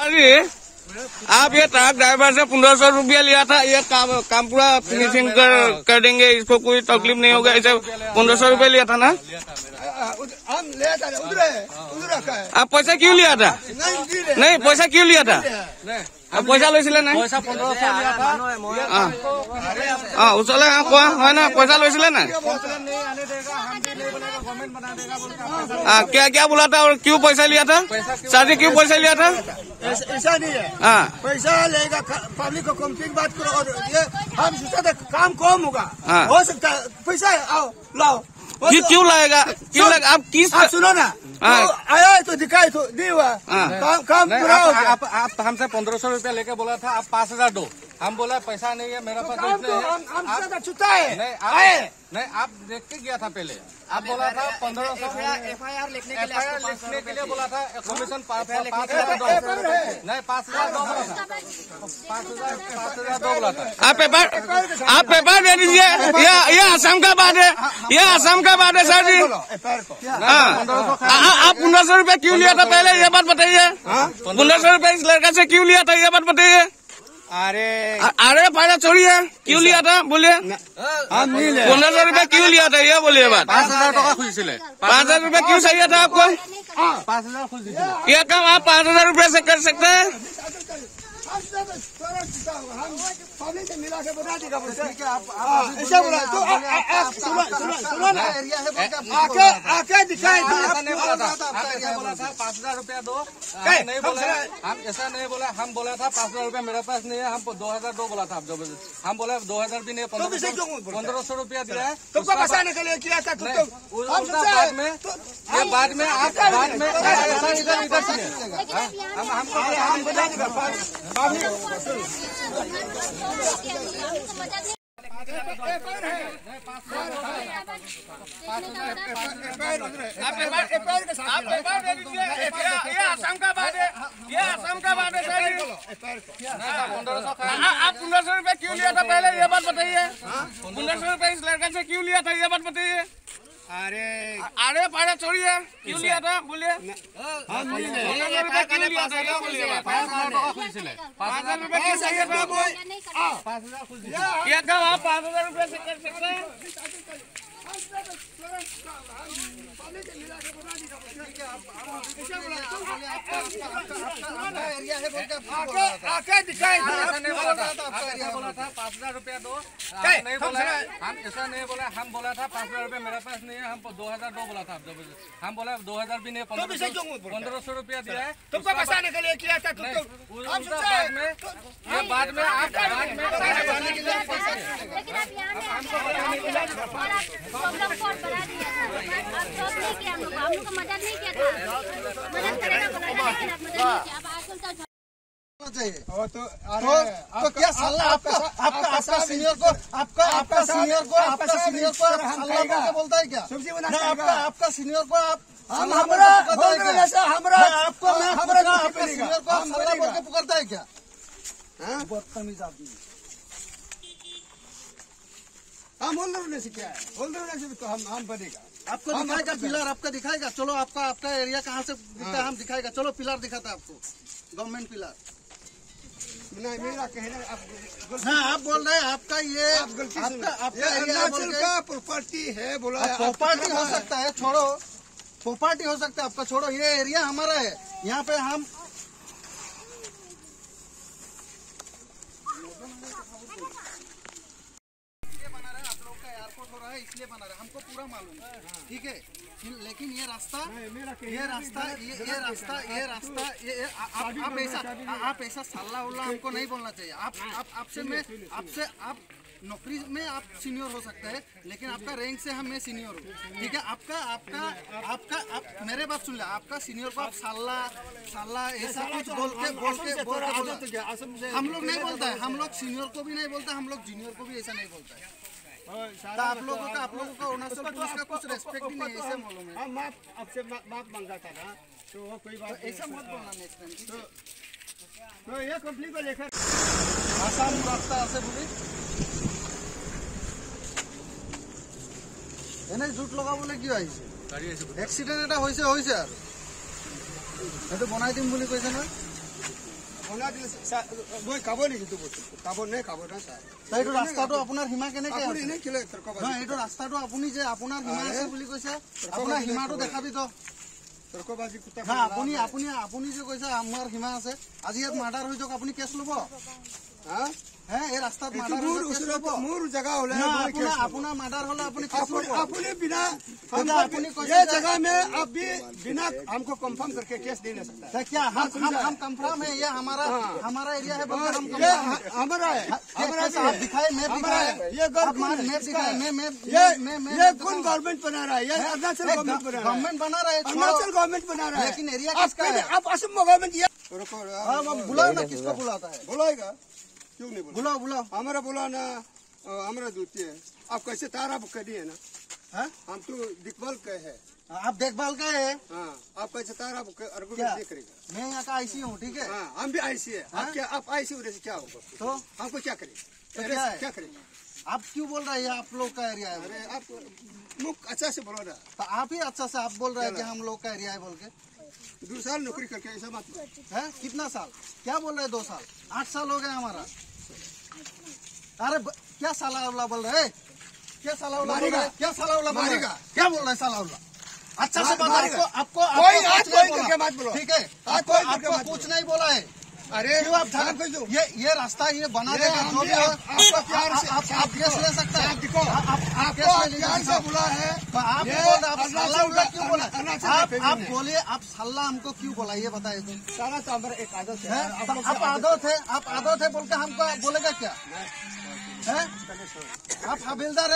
अरे आप ये ट्रक ड्राइवर से पंद्रह सौ रूपया लिया था ये काम काम पूरा फिनिशिंग कर कर देंगे इसको कोई तकलीफ़ नहीं होगा इसे पंद्रह सौ रूपया लिया था ना? हम ले था उधर उधर आप पैसा क्यों लिया था? नहीं नहीं पैसा क्यों लिया था? आप पैसा লৈছিলে নাই পইচা পোন্ধৰশ দিয়া था অ অ ওচৰলৈ আহ কোৱা হয় না পইচা লৈছিলে নাই कंप्लेन नहीं आने देगा हम भी नहीं बनेगा गवर्नमेंट बना देगा बोल के पैसा हाँ क्या क्या बोला था और क्यों पैसा लिया था सर जी क्यों पैसा लिया था ऐसा ऐसा नहीं है हाँ पैसा लेगा पब्लिक को कंप्लेन बात करो और ये हम सोचा था काम कम होगा हाँ। हो सकता है पैसा है आओ लाओ हो क्यों तो- क्यों लाएगा क्यों लाएगा आप किस आप सुनो ना हाँ। तो आया तो दिखाई तो दी हुआ। हाँ। काम काम पूरा हो आप, गया आप, आप हमसे पंद्रह सौ रूपया लेके बोला था आप पाँच हज़ार दो। हम बोला पैसा नहीं है मेरा पास काम इतने तो है। है नहीं आप देख के गया था पहले। आप बोला था पंद्रह सौ। एफ़ आई आर लिखने के लिए एफ़ आपको लिखने के लिए बोला था कमीशन पाँच हज़ार दो नहीं पाँच हज़ार दो बोला था पाँच हज़ार पाँच हज़ार दो बोला था। आप पेपर आप पेपर दे दीजिए। ये ये असम का बात है। ये असम का बात है सर जी। हाँ। आप पंद्रह सौ रूपया क्यों लिया था? पहले ये बात बताइए। पंद्रह सौ रूपया इस लड़का से क्यों लिया था? ये बात बताइए। अरे। अरे पाया चोरी है। हाँ, क्यों लिया था? बोलिए। पंद्रह सौ रूपया क्यों लिया था? यह बोलिए बात। पाँच हज़ार टका पाँच हज़ार रूपया क्यों चाहिए था आपको? हाँ, पाँच हज़ार यह काम आप पाँच हज़ार रूपया से कर सकते हैं। पाँच हज़ार रूपया दो नहीं, बोला हम ऐसा नहीं बोला हम बोला था पाँच हज़ार रूपया मेरे पास नहीं है हम दो हज़ार दो बोला था आप जब हम बोला दो हज़ार भी नहीं तो इसे क्यों बोलते हैं? पंद्रह सौ रूपया दिया है तुमको बाद- के किया था बाद में बाद में आप बाद में हम हमको आप पंद्रह सौ रुपये क्यों लिया था पहले? ये बात बताइए। पंद्रह सौ रुपये इस लड़का से क्यों लिया था? ये बात बताइए। अरे अरे चोरी है क्यों लिया था बोलिए पंद्रह सौ रुपये क्यों लिया था ये बोलिए बात पाँच हज़ार टका खुजिছিলে पाँच हज़ार रुपये क्यों चाहिए था आपको ये काम आप पाँच हज़ार रुपये से कर सकते हैं आके आके था। बोला था पाँच हज़ार रूपया दो। हम नहीं, बोला हम ऐसा नहीं बोला हम बोला था पाँच हज़ार रूपया मेरे पास नहीं है हम दो हज़ार दो बोला था आप हम बोला दो हज़ार भी नहीं? पंद्रह सौ रुपया दिया है। तुमको के लिए किया था तो बाद में बाद में आप बाद में लेकिन आप यहाँ में आके और आप प्रॉब्लम को और दिया था? आप जॉब नहीं किया हम लोग हम लोग को मदद नहीं किया था। मदद करेगा नहीं किया। वो तो तो, तो क्या सलाह आपका आपका आपका सीनियर को आपका आपका सीनियर को आपका सीनियर को सलाह बोलता है क्या? सब्ज़ी बना आपका आपका सीनियर को आप हम हमरा पुकारता है क्या? हमरा आपको मैं हमरा आपका सीनियर को हम सलाह बनेगा। करके पुकारता है क्या? हाँ? बदतमीज आदमी हम होल्डर है। होल्डर तो हम हम बनेगा। आपको दिखाएगा पिलर आपका दिखाएगा। चलो आपका आपका एरिया कहाँ से दिखता है हम दिखाएगा। चलो पिलर दिखाता है आपको। गवर्नमेंट पिलर नहीं मेरा कहना आप हाँ आप बोल रहे हैं आपका ये आप गलती आपका आपका अरुणाचल का प्रॉपर्टी है बोला है, प्रॉपर्टी हो सकता है छोड़ो। प्रॉपर्टी हो सकता है आपका छोड़ो। ये एरिया हमारा है। यहाँ पे हम इसलिए बना रहे हैं, आप लोग का एयरपोर्ट हो रहा है इसलिए बना रहे हैं, हमको पूरा मालूम है। ठीक है? लेकिन ये रास्ता ये रास्ता ये ये रास्ता ये रास्ता ये आप आप ऐसा आप ऐसा सल्ला उल्ला हमको नहीं बोलना चाहिए। आप आप आपसे मैं आपसे आप नौकरी में आप सीनियर हो सकते हैं लेकिन आपका रैंक से हम मैं सीनियर हूँ। ठीक है आपका आपका आपका आप मेरे बात सुन ले आपका सीनियर को आप साला साला ऐसा कुछ बोल के बोल के बोल के हम लोग नहीं बोलता है हम लोग सीनियर को भी नहीं बोलता हम लोग जूनियर को भी ऐसा नहीं बोलता है। तो आप लोगों का आप लोगों का अरुणाचल पुलिस का कुछ रेस्पेक्ट ही नहीं है ऐसे मालूम है हम माफ आपसे मा- माफ मांगा था ना तो वो कोई बात नहीं ऐसा मत बोलना नेक्स्ट टाइम ठीक है? तो ये कंपनी को लेकर আসাম রাস্তা আছে বুলি এনে জুট লগাবলৈ কিয় আহিছে এক্সিডেণ্ট এটা হৈছে হৈছে আৰু সেইটো বনাই দিম বুলি কৈছে নহয় অৰুণাচল চা- মই খাব নেকি তোৰ বস্তু? খাব নে খাব না চা তো এইটো ৰাস্তাটো আপোনাৰ সীমা কেনেকে আপুনি আছে? এনে কেলে তৰ্কবাজি নহয় এইটো ৰাস্তাটো আপুনি যে আপোনাৰ সীমা আছে বুলি কৈছে আপোনাৰ সীমাটো দেখাবি তো। তৰ্কবাজি কুটা হা আপুনি আপুনি আপুনি যে কৈছে আমাৰ সীমা আছে আজি ইয়াত মাৰ্ডাৰ হৈ যাওক আপুনি কেছ ল'ব? जगह में आप भी बिना हमको कंफर्म करके हम कंफर्म है ये हमारा एरिया है कौन गवर्नमेंट बना रहा है ये अरुणाचल गवर्नमेंट बना रहा है अरुणाचल गवर्नमेंट बना रहा है लेकिन एरिया आप असम गवर्नमेंट ये बुलाना किसको बुलाता है बुलाएगा क्यों नहीं बुला? बुलाओ बुलाओ। हमारा बुलाना ना हमारा दूती है। आप कैसे तारा बुक कर दिए ना? हाँ? हम तो देखभाल के है। आप देखभाल का है? हाँ आप कैसे तारा बुक अर्गुमेंट करेगा? मैं यहाँ का आईसी हूँ ठीक है? हाँ हम भी आईसी है। आप क्या आप आईसी होने से क्या होगा? तो? हमको क्या करें? तो क्या? क्या करें? आप क्यों बोल रहे हैं? आप लोग का एरिया है। अरे आप मुख अच्छा से बोलो ना। तो आप ही अच्छा से आप बोल रहे हैं कि हम लोग का एरिया है बोल के। दो साल नौकरी करके ऐसा बात है? कितना साल? क्या बोल रहे दो साल? आठ साल हो गए हमारा। अरे क्या साला बोल रहे क्या साला उल्ला बोल। रहे क्या साला उल्ला बोल मारेगा। क्या बोल रहे हैं साला उल्ला अच्छा से बात आपको आपको कोई आज कोई करके मत बोलो। ठीक है? आज आपको कोई आपको कुछ नहीं बोला है। अरे क्यों आप आप झगड़ जो- ये ये रास्ता ये बना ये देगा जो भी आप- आपको प्यार से- आप आप केस ले सकते हैं? आप दिखो। आप आप प्यार से बुला है। आप बोल आप अरुणाचल साला उल्ला का- क्यों बोला आप आप बोलिए आप सल्ला हमको क्यों बोला ये बताइए तो। सारा हमारा एक आदत है। आप आदत है आप आदत है बोल के हमको बोलेगा क्या? है? आप हबीलदार है?